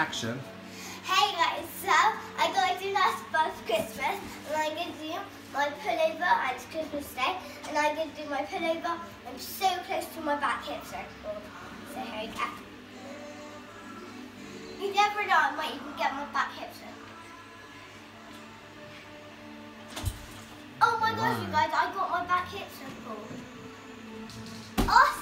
Action. Hey guys, so I got to do last for Christmas and I'm going to do my pullover and it's Christmas Day and I'm going to do my pullover. I'm so close to my back hip circle. So here we go. You never know, I might even get my back hip circle. Oh my gosh, you guys, I got my back hip circle. Awesome!